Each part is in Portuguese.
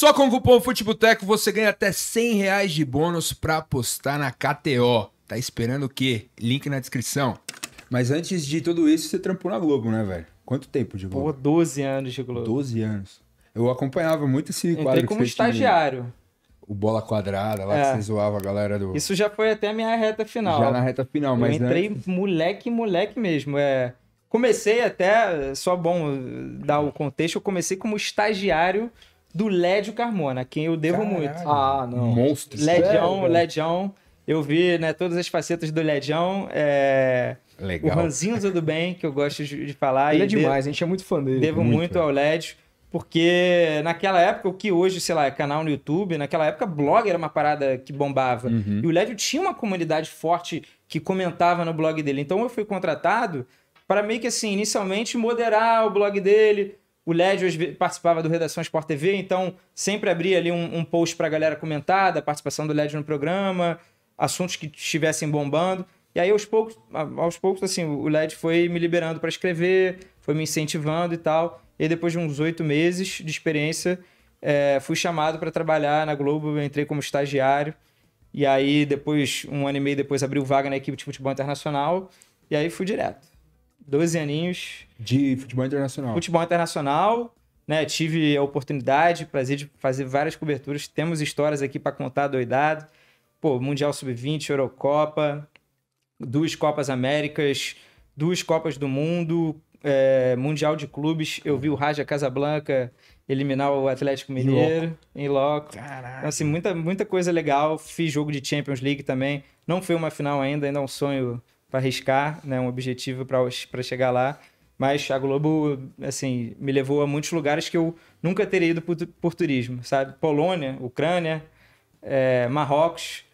Só com o cupom Futeboteco você ganha até 100 reais de bônus pra apostar na KTO. Tá esperando o quê? Link na descrição. Mas antes de tudo isso, você trampou na Globo, né, velho? Quanto tempo de Pô, Globo? 12 anos de Globo. 12 anos. Eu acompanhava muito esse quadro Entrei como tinha, estagiário. O Bola Quadrada, lá É. que você zoava a galera do... Isso já foi até a minha reta final. Já na reta final, Eu mas entrei antes- moleque, moleque mesmo. É... Comecei até, só bom dar o contexto, eu comecei como estagiário do Lédio Carmona, quem eu devo Caralho. muito. Ah, não. Monstros. Ledião? Ledião. Eu vi né, todas as facetas do Ledião. É... O Legal. Ranzinho do bem, que eu gosto de falar. Ele e é de- demais, a gente é muito fã dele. Devo Muito, muito, ao LED, porque naquela época, o que hoje, sei lá, é canal no YouTube, naquela época blog era uma parada que bombava. Uhum. E o LED tinha uma comunidade forte que comentava no blog dele. Então eu fui contratado para meio que assim, inicialmente moderar o blog dele. O LED participava do Redação Sport TV, então sempre abria ali um, um post para a galera comentar da participação do LED no programa, assuntos que estivessem bombando. E aí, aos poucos, aos poucos, assim, o LED foi me liberando para escrever, foi me incentivando e tal. E depois de uns oito meses de experiência, eh, fui chamado para trabalhar na Globo, entrei como estagiário. E aí, depois, um ano e meio depois, abriu vaga na equipe de futebol internacional. E aí, fui direto. 12 aninhos, De futebol internacional. futebol internacional, né? Tive a oportunidade, prazer de fazer várias coberturas. Temos histórias aqui para contar doidado. Pô, Mundial Sub-20, Eurocopa, duas Copas Américas, duas Copas do Mundo, é, Mundial de Clubes. Eu vi o Raja Casablanca eliminar o Atlético Mineiro em loco. Então, assim, muita, muita coisa legal. Fiz jogo de Champions League também. Não foi uma final ainda, ainda é um sonho para arriscar, né? Um objetivo para chegar lá. Mas a Globo, assim, me levou a muitos lugares que eu nunca teria ido por, por turismo, sabe? Polônia, Ucrânia, é, Marrocos.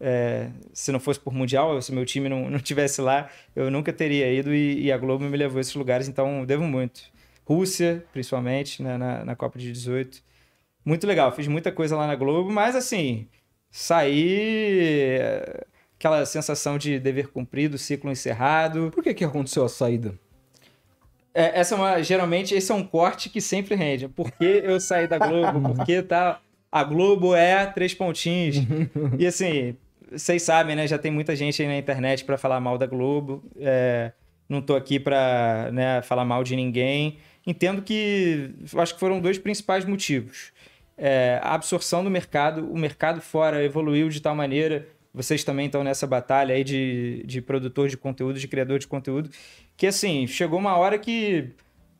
é, se não fosse por Mundial, se meu time não, não tivesse lá, eu nunca teria ido e, e a Globo me levou a esses lugares, então devo muito. Rússia, principalmente, né, na, na Copa de 18. Muito legal, fiz muita coisa lá na Globo, mas assim, saí é, aquela sensação de dever cumprido, ciclo encerrado. Por que que aconteceu a saída? É, essa é uma, geralmente, esse é um corte que sempre rende. Por que eu saí da Globo? Por que tá. A Globo é três pontinhos. e assim, vocês sabem, né? Já tem muita gente aí na internet para falar mal da Globo. É, não tô aqui para né, falar mal de ninguém. Entendo que acho que foram dois principais motivos. É, a absorção do mercado, o mercado fora evoluiu de tal maneira. Vocês também estão nessa batalha aí de, de produtor de conteúdo, de criador de conteúdo, que assim, chegou uma hora que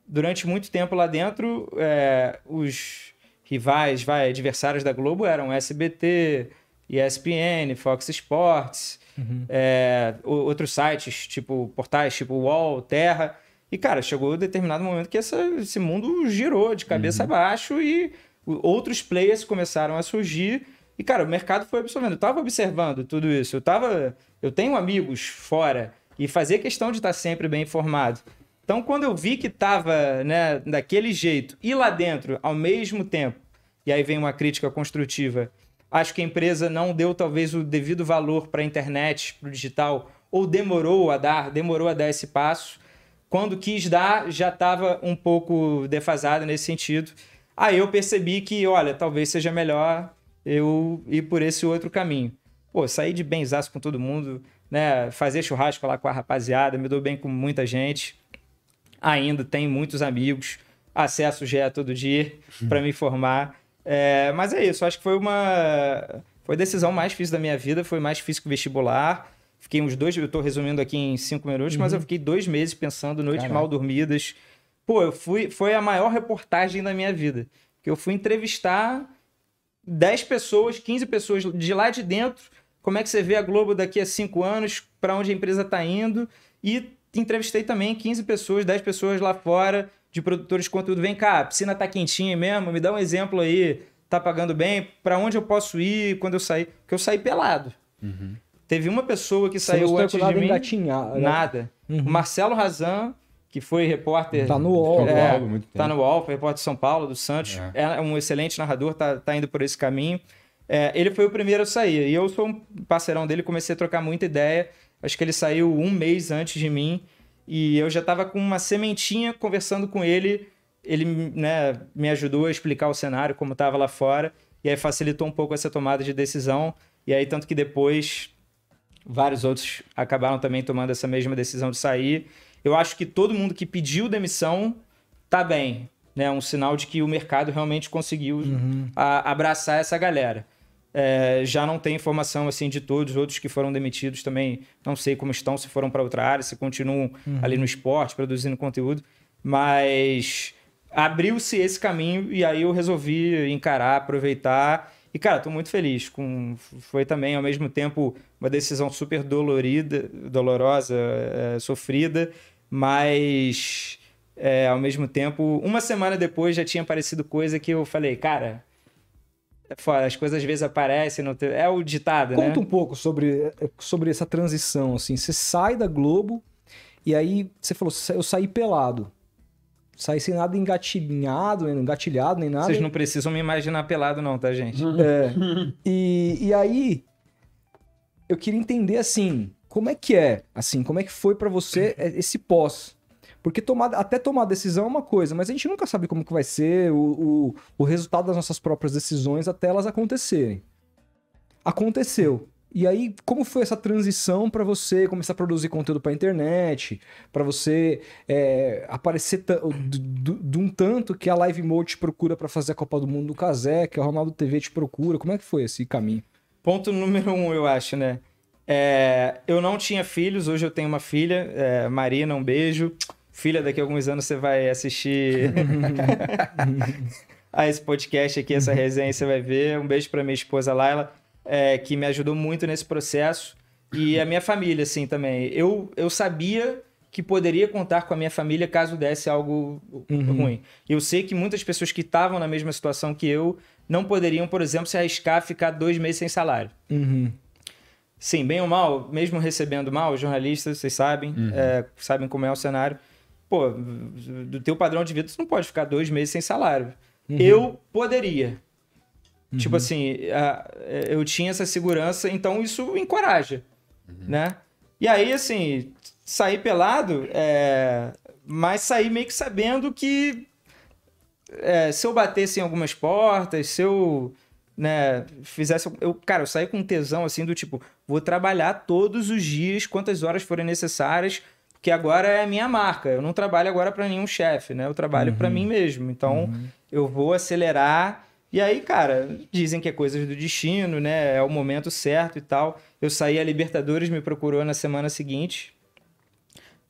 durante muito tempo lá dentro, é, os rivais, vai, adversários da Globo eram SBT, ESPN, Fox Sports, é, o- outros sites, tipo portais, tipo UOL, Terra. E, cara, chegou um determinado momento que essa- esse mundo girou de cabeça abaixo e outros players começaram a surgir. E, cara, o mercado foi absorvendo. Eu tava observando tudo isso. Eu tava. Eu tenho amigos fora e fazia questão de estar sempre bem informado. Então, quando eu vi que tava, né, daquele jeito e lá dentro, ao mesmo tempo, e aí vem uma crítica construtiva, acho que a empresa não deu talvez o devido valor para a internet, para o digital, ou demorou a dar, demorou a dar esse passo. Quando quis dar, já estava um pouco defasado nesse sentido. Aí eu percebi que, olha, talvez seja melhor eu ir por esse outro caminho. Pô, sair de benzaço com todo mundo, né? Fazer churrasco lá com a rapaziada, me dou bem com muita gente. Ainda tenho muitos amigos, acesso já todo dia para me formar. É, mas é isso, acho que foi uma. Foi a decisão mais difícil da minha vida, foi mais difícil que o vestibular. Fiquei uns dois, eu tô resumindo aqui em cinco minutos, mas eu fiquei dois meses pensando, noites Caraca. mal dormidas. Pô, eu fui, foi a maior reportagem da minha vida. Que eu fui entrevistar 10 pessoas, 15 pessoas de lá de dentro. Como é que você vê a Globo daqui a 5 anos? Para onde a empresa está indo? E entrevistei também 15 pessoas, 10 pessoas lá fora, de produtores de conteúdo. Vem cá, a piscina tá quentinha mesmo? Me dá um exemplo aí. Tá pagando bem? Para onde eu posso ir quando eu sair? Porque eu saí pelado. Teve uma pessoa que Você saiu antes de nada mim. engatinhar. né? Nada. Uhum. O Marcelo Razan, que foi repórter. Tá no UOL. É, muito Tá no UOL, foi repórter de São Paulo, do Santos. É. É, um excelente narrador, tá, tá indo por esse caminho. É, ele foi o primeiro a sair. E eu sou um parceirão dele, comecei a trocar muita ideia. Acho que ele saiu um mês antes de mim. E eu já tava com uma sementinha conversando com ele ele né, me ajudou a explicar o cenário, como estava lá fora, e aí facilitou um pouco essa tomada de decisão. E aí, tanto que depois, vários outros acabaram também tomando essa mesma decisão de sair. Eu acho que todo mundo que pediu demissão tá bem, né? Um sinal de que o mercado realmente conseguiu a- abraçar essa galera. É, já não tem informação assim de todos os outros que foram demitidos também. Não sei como estão, se foram para outra área, se continuam ali no esporte, produzindo conteúdo. Mas abriu-se esse caminho e aí eu resolvi encarar, aproveitar. E, cara, tô muito feliz. Com... Foi também, ao mesmo tempo, uma decisão super dolorida, dolorosa, é, sofrida, mas é, ao mesmo tempo, uma semana depois já tinha aparecido coisa que eu falei, cara, é as coisas às vezes aparecem, te- é o ditado, Conta né? um pouco sobre, sobre essa transição, assim. Você sai da Globo e aí você falou, eu saí pelado. Saí sem nada engatilhado, nem engatilhado, nem nada. Vocês não precisam me imaginar pelado não, tá, gente? É. E, e aí, eu queria entender, assim, como é que é? Assim, como é que foi pra você esse pós? Porque tomar, até tomar decisão é uma coisa, mas a gente nunca sabe como que vai ser o, o, o resultado das nossas próprias decisões até elas acontecerem. Aconteceu. E aí, como foi essa transição pra você começar a produzir conteúdo pra internet, pra você é, aparecer de- um tanto que a Live Mode te procura pra fazer a Copa do Mundo do Casé, que a Ronaldo TV te procura. Como é que foi esse caminho? Ponto número um, eu acho, né? É, eu não tinha filhos, hoje eu tenho uma filha, é, Marina, um beijo. Filha, daqui a alguns anos você vai assistir a esse podcast aqui, essa resenha, você vai ver. Um beijo para minha esposa Laila, é, que me ajudou muito nesse processo. E a minha família, assim, também. Eu, eu sabia que poderia contar com a minha família caso desse algo ruim. Eu sei que muitas pessoas que estavam na mesma situação que eu não poderiam, por exemplo, se arriscar a ficar dois meses sem salário. Uhum. Sim, bem ou mal, mesmo recebendo mal, os jornalistas, vocês sabem, é, sabem como é o cenário. Pô, do teu padrão de vida, tu não pode ficar dois meses sem salário. Eu poderia. Tipo assim, a- eu tinha essa segurança, então isso encoraja, né? E aí, assim, sair pelado, é, mas sair meio que sabendo que é, se eu batesse em algumas portas, se eu né, fizesse. Eu, cara, eu saí com tesão assim do tipo, vou trabalhar todos os dias, quantas horas forem necessárias, porque agora é a minha marca. Eu não trabalho agora para nenhum chefe, né? Eu trabalho para mim mesmo. Então, eu vou acelerar. E aí, cara, dizem que é coisas do destino, né? É o momento certo e tal. Eu saí, a Libertadores me procurou na semana seguinte.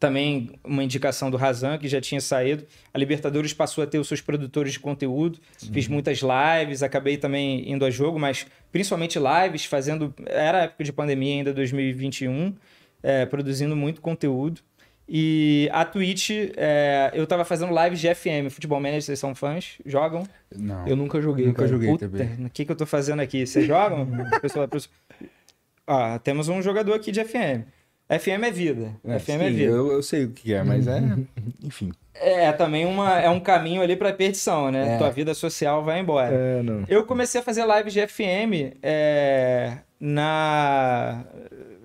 Também uma indicação do Razan, que já tinha saído. A Libertadores passou a ter os seus produtores de conteúdo. Fiz muitas lives, acabei também indo a jogo, mas principalmente lives, fazendo. Era época de pandemia ainda, 2021, é, produzindo muito conteúdo. E a Twitch, é, eu tava fazendo lives de FM, Futebol Manager, vocês são fãs? Jogam? Não. Eu nunca joguei. Nunca cara. joguei Puta, também. o que, que eu tô fazendo aqui? Vocês jogam? pessoa, pessoa... Ah, temos um jogador aqui de FM. FM é vida. É, FM é sim, vida. Eu, eu sei o que é, mas é. Enfim. É também uma, é um caminho ali pra perdição, né? É. Tua vida social vai embora. É, não. Eu comecei a fazer lives de FM é, na.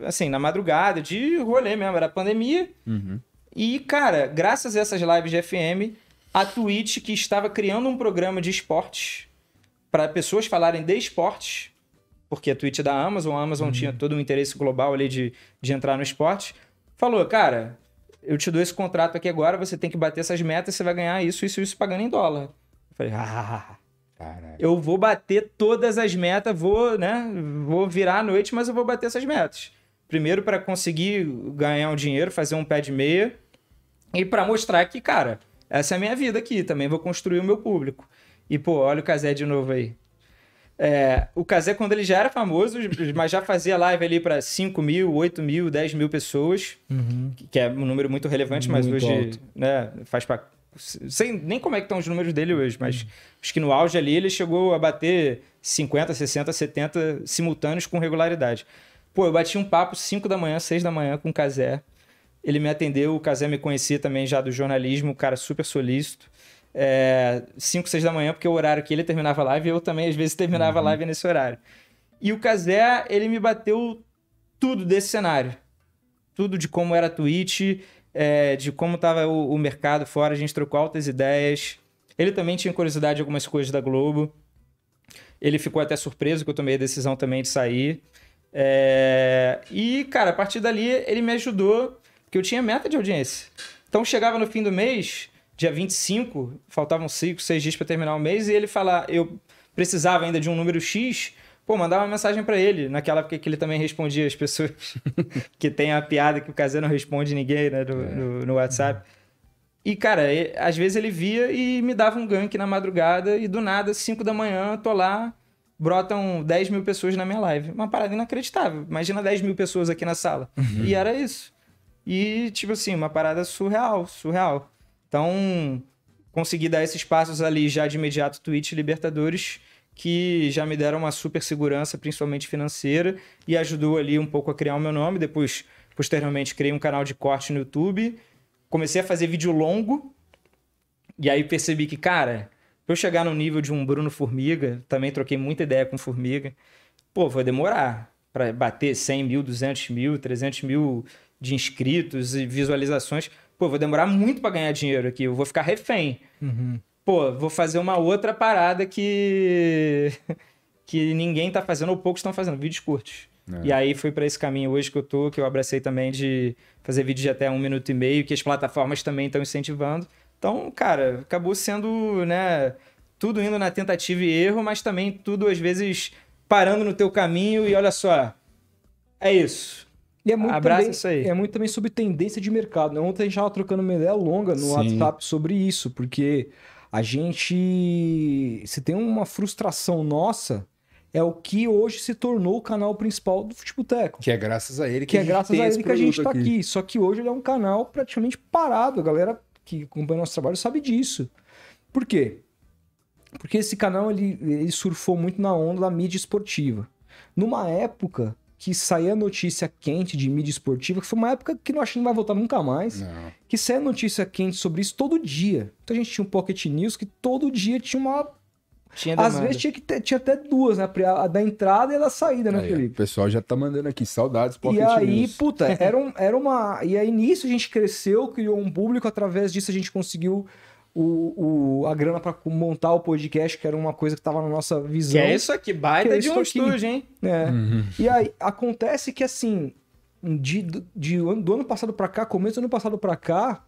Assim, na madrugada, de rolê mesmo, era pandemia. Uhum. E, cara, graças a essas lives de FM, a Twitch, que estava criando um programa de esportes para pessoas falarem de esportes, porque a Twitch é da Amazon, a Amazon tinha todo um interesse global ali de, de entrar no esporte, falou, cara, eu te dou esse contrato aqui agora, você tem que bater essas metas, você vai ganhar isso, isso, isso pagando em dólar. Eu falei, ah, Caralho. eu vou bater todas as metas, vou, né, vou virar à noite, mas eu vou bater essas metas. Primeiro para conseguir ganhar um dinheiro, fazer um pé de meia e para mostrar que, cara, essa é a minha vida aqui, também vou construir o meu público. E pô, olha o Casé de novo aí. É, o Casé, quando ele já era famoso, mas já fazia live ali para 5 mil, 8 mil, 10 mil pessoas, que é um número muito relevante, mas Muito hoje alto. né, faz para Sei nem como é que estão os números dele hoje, mas acho que no auge ali ele chegou a bater 50, 60, 70 simultâneos com regularidade. Pô, eu bati um papo 5 da manhã, 6 da manhã com o Casé. Ele me atendeu, o Casé me conhecia também já do jornalismo, um cara super solícito. É, 5, 6 da manhã, porque é o horário que ele terminava a live, eu também às vezes terminava a live nesse horário. E o Casé, ele me bateu tudo desse cenário. Tudo de como era a Twitch, é, de como estava o, o mercado fora, a gente trocou altas ideias. Ele também tinha curiosidade de algumas coisas da Globo. Ele ficou até surpreso que eu tomei a decisão também de sair. É, E, cara, a partir dali ele me ajudou, porque eu tinha meta de audiência. Então chegava no fim do mês, dia 25, faltavam 5, 6 dias para terminar o mês, e ele falar, eu precisava ainda de um número X, pô, mandava uma mensagem para ele, naquela época que ele também respondia as pessoas, que tem a piada que o Casé não responde ninguém, né, no, no, no WhatsApp. E, cara, e- às vezes ele via e me dava um gank na madrugada, e do nada, 5 da manhã, tô lá, brotam 10 mil pessoas na minha live. Uma parada inacreditável. Imagina 10 mil pessoas aqui na sala. E era isso. E, tipo assim, uma parada surreal, surreal. Então, consegui dar esses passos ali já de imediato Twitch Libertadores, que já me deram uma super segurança, principalmente financeira, e ajudou ali um pouco a criar o meu nome. Depois, posteriormente, criei um canal de corte no YouTube. Comecei a fazer vídeo longo, e aí percebi que, cara, pra eu chegar no nível de um Bruno Formiga, também troquei muita ideia com Formiga, pô, vai demorar pra bater 100 mil, 200 mil, 300 mil de inscritos e visualizações. Pô, vou demorar muito pra ganhar dinheiro aqui, eu vou ficar refém. Pô, vou fazer uma outra parada que que ninguém tá fazendo ou poucos estão fazendo, vídeos curtos. É. E aí foi pra esse caminho hoje que eu tô, que eu abracei também de fazer vídeos de até um minuto e meio, que as plataformas também estão incentivando. Então, cara, acabou sendo, né, tudo indo na tentativa e erro, mas também tudo às vezes parando no teu caminho e olha só, é isso. E é muito Abraça também, isso aí. É muito também sobre tendência de mercado. né? Ontem a gente estava trocando uma ideia longa no Sim. WhatsApp sobre isso, porque a gente. Se tem uma frustração nossa, é o que hoje se tornou o canal principal do Futeboteco. Que é graças a ele Que é a gente graças a ele que a gente produto tá aqui. Só que hoje ele é um canal praticamente parado. A galera que acompanha nosso trabalho sabe disso. Por quê? Porque esse canal ele, ele surfou muito na onda da mídia esportiva. Numa época que saía notícia quente de mídia esportiva, que foi uma época que eu acho que não vai voltar nunca mais, Não. que saía notícia quente sobre isso todo dia. Então a gente tinha um Pocket News que todo dia tinha uma. Tinha Às vezes tinha, que ter- tinha até duas, né? A da entrada e a da saída, né, Aí, Felipe? o pessoal já tá mandando aqui saudades Pocket E aí, News. puta, era, um- era uma. E aí nisso a gente cresceu, criou um público, através disso a gente conseguiu o, o- a grana pra montar o podcast, que era uma coisa que tava na nossa Que visão. é isso aqui, baita Que é de um aqui. estúdio, hein? É. Uhum. E aí acontece que assim, de, de- do ano passado pra cá, começo do ano passado pra cá,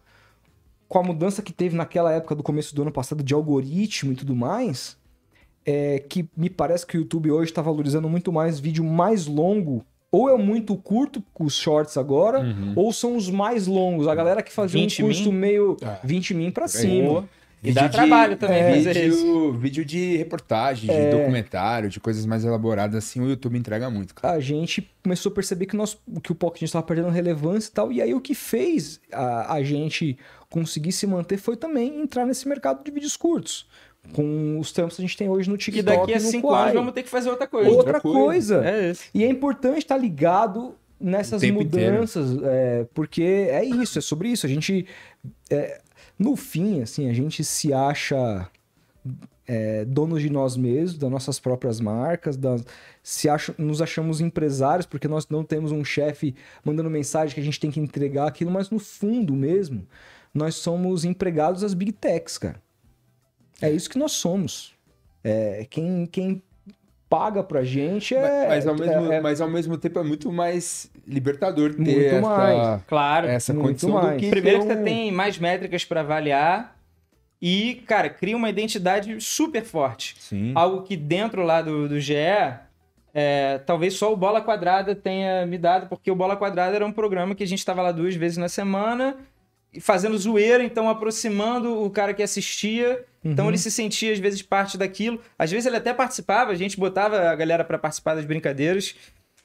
com a mudança que teve naquela época do começo do ano passado de algoritmo e tudo mais, é que me parece que o YouTube hoje está valorizando muito mais vídeo mais longo. Ou é muito curto com os shorts agora, Uhum. ou são os mais longos. A galera que fazia um 20 curso min? meio Ah. 20 min pra Por aí. cima. E dá trabalho também é, fazer isso. vídeo, vídeo de reportagem, de documentário, de coisas mais elaboradas, assim, o YouTube entrega muito, cara. a gente começou a perceber que, nós, que o Pocket estava perdendo relevância e tal. E aí o que fez a, a gente conseguir se manter foi também entrar nesse mercado de vídeos curtos. Com os trampos que a gente tem hoje no E TikTok daqui a e no cinco Quai. anos vamos ter que fazer outra coisa. Outra Outra coisa. coisa. É isso. E é importante estar ligado nessas mudanças, é, porque é isso, é sobre isso. A gente, é, no fim, assim, a gente se acha é, donos de nós mesmos, das nossas próprias marcas, das- se acha, nos achamos empresários porque nós não temos um chefe mandando mensagem que a gente tem que entregar aquilo, mas no fundo mesmo, nós somos empregados das big techs, cara. É isso que nós somos. É, quem, quem paga pra gente é. mas, ao mesmo, é- é mas ao mesmo tempo é muito mais libertador ter Muito essa, mais. Claro. essa Muito condição mais. do que Primeiro que você um- tem mais métricas para avaliar e, cara, cria uma identidade super forte. Sim. Algo que dentro lá do, do GE, é, talvez só o Bola Quadrada tenha me dado, porque o Bola Quadrada era um programa que a gente estava lá duas vezes na semana, e fazendo zoeira, então aproximando o cara que assistia. Então ele se sentia, às vezes, parte daquilo. Às vezes ele até participava, a gente botava a galera para participar das brincadeiras.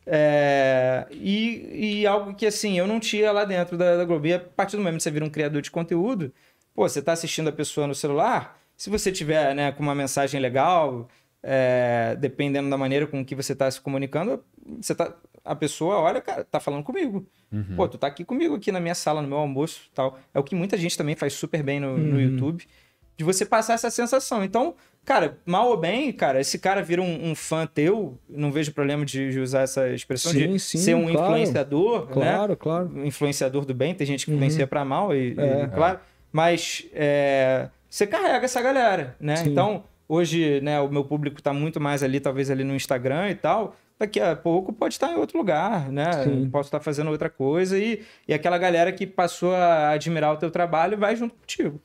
É, e, e algo que, assim, eu não tinha lá dentro da, da Globo. E a partir do momento que você vira um criador de conteúdo, pô, você tá assistindo a pessoa no celular, se você tiver, né, com uma mensagem legal, é, dependendo da maneira com que você tá se comunicando, você tá, a pessoa olha, cara, tá falando comigo. Uhum. Pô, tu tá aqui comigo, aqui na minha sala, no meu almoço tal. É o que muita gente também faz super bem no, no Uhum. YouTube, de você passar essa sensação. Então, cara, mal ou bem, cara, esse cara vira um, um fã teu, não vejo problema de, de usar essa expressão Sim, de sim, ser um claro. influenciador, né? Claro, claro. Influenciador do bem, tem gente que Uhum. influencia pra mal, e, e- É. claro. Mas, é, você carrega essa galera, né? Sim. Então, hoje, né, o meu público tá muito mais ali, talvez ali no Instagram e tal. Daqui a pouco pode estar em outro lugar, né? Sim. Posso estar fazendo outra coisa e, e aquela galera que passou a admirar o teu trabalho vai junto contigo.